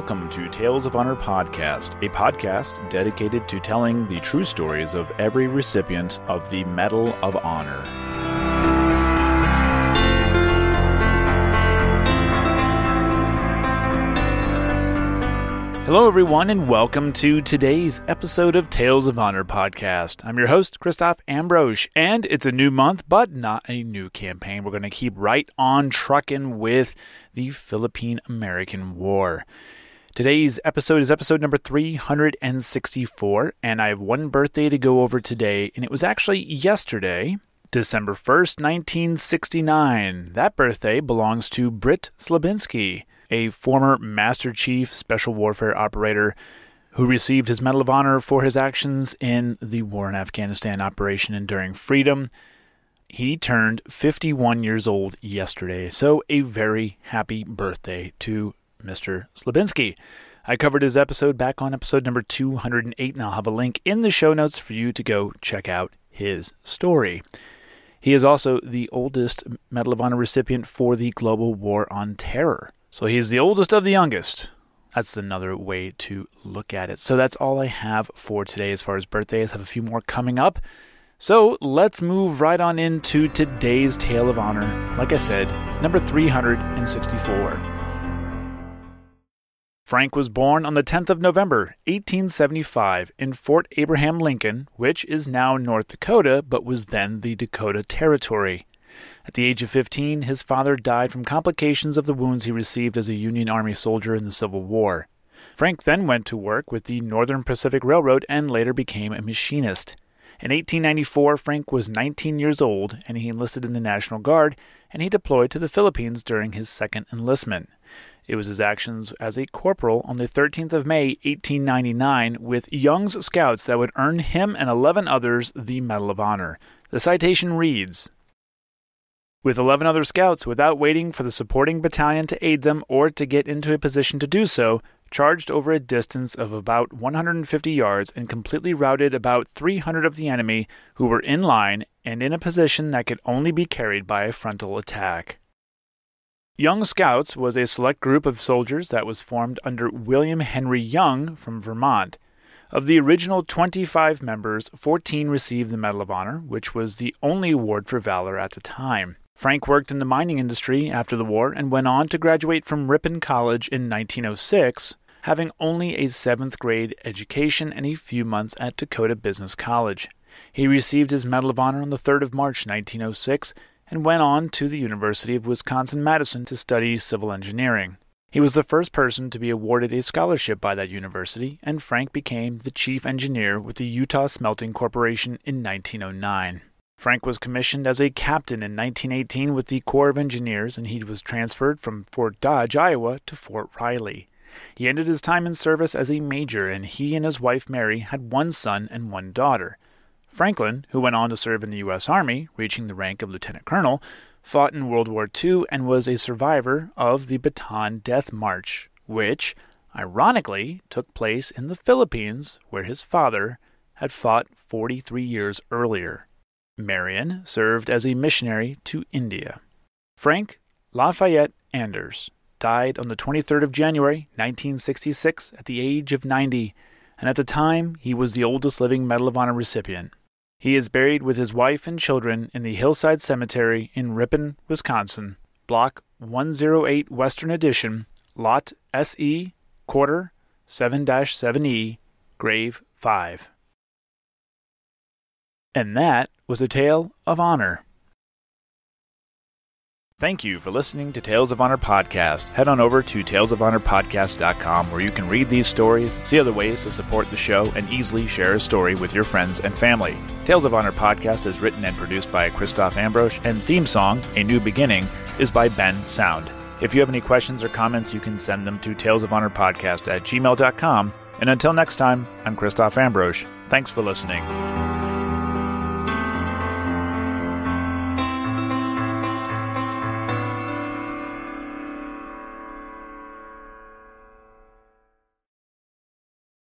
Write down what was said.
welcome to Tales of Honor Podcast, a podcast dedicated to telling the true stories of every recipient of the Medal of Honor. Hello, everyone, and welcome to today's episode of Tales of Honor podcast. I'm your host, Christoph Ambrosch, and it's a new month, but not a new campaign. We're going to keep right on trucking with the Philippine American War. Today's episode is episode number 364, and I have one birthday to go over today, and it was actually yesterday, December 1st, 1969. That birthday belongs to Britt Slabinski a former Master Chief Special Warfare Operator who received his Medal of Honor for his actions in the war in Afghanistan Operation Enduring Freedom. He turned 51 years old yesterday, so a very happy birthday to Mr. Slabinski. I covered his episode back on episode number 208, and I'll have a link in the show notes for you to go check out his story. He is also the oldest Medal of Honor recipient for the Global War on Terror. So he's the oldest of the youngest. That's another way to look at it. So that's all I have for today as far as birthdays. I have a few more coming up. So let's move right on into today's Tale of Honor. Like I said, number 364. Frank was born on the 10th of November, 1875, in Fort Abraham Lincoln, which is now North Dakota but was then the Dakota Territory. At the age of 15, his father died from complications of the wounds he received as a Union Army soldier in the Civil War. Frank then went to work with the Northern Pacific Railroad and later became a machinist. In 1894, Frank was 19 years old and he enlisted in the National Guard and he deployed to the Philippines during his second enlistment. It was his actions as a corporal on the 13th of May, 1899, with Young's Scouts that would earn him and 11 others the Medal of Honor. The citation reads with 11 other scouts, without waiting for the supporting battalion to aid them or to get into a position to do so, charged over a distance of about 150 yards and completely routed about 300 of the enemy who were in line and in a position that could only be carried by a frontal attack. Young Scouts was a select group of soldiers that was formed under William Henry Young from Vermont. Of the original 25 members, 14 received the Medal of Honor, which was the only award for valor at the time. Frank worked in the mining industry after the war and went on to graduate from Ripon College in 1906, having only a seventh grade education and a few months at Dakota Business College. He received his Medal of Honor on the 3rd of March 1906 and went on to the University of Wisconsin Madison to study civil engineering. He was the first person to be awarded a scholarship by that university, and Frank became the chief engineer with the Utah Smelting Corporation in 1909. Frank was commissioned as a captain in 1918 with the Corps of Engineers, and he was transferred from Fort Dodge, Iowa, to Fort Riley. He ended his time in service as a major, and he and his wife Mary had one son and one daughter. Franklin, who went on to serve in the U.S. Army, reaching the rank of lieutenant colonel, fought in World War II and was a survivor of the Bataan Death March, which, ironically, took place in the Philippines, where his father had fought 43 years earlier. Marion served as a missionary to India. Frank Lafayette Anders died on the 23rd of January, 1966, at the age of 90, and at the time he was the oldest living Medal of Honor recipient. He is buried with his wife and children in the Hillside Cemetery in Ripon, Wisconsin, Block 108 Western Addition, Lot SE, Quarter 7 7E, Grave 5. And that was a tale of honor. Thank you for listening to Tales of Honor Podcast. Head on over to talesofhonorpodcast.com where you can read these stories, see other ways to support the show, and easily share a story with your friends and family. Tales of Honor Podcast is written and produced by Christoph Ambrosch, and theme song, A New Beginning, is by Bensound. If you have any questions or comments, you can send them to talesofhonorpodcast at gmail.com. And until next time, I'm Christoph Ambrosch. Thanks for listening.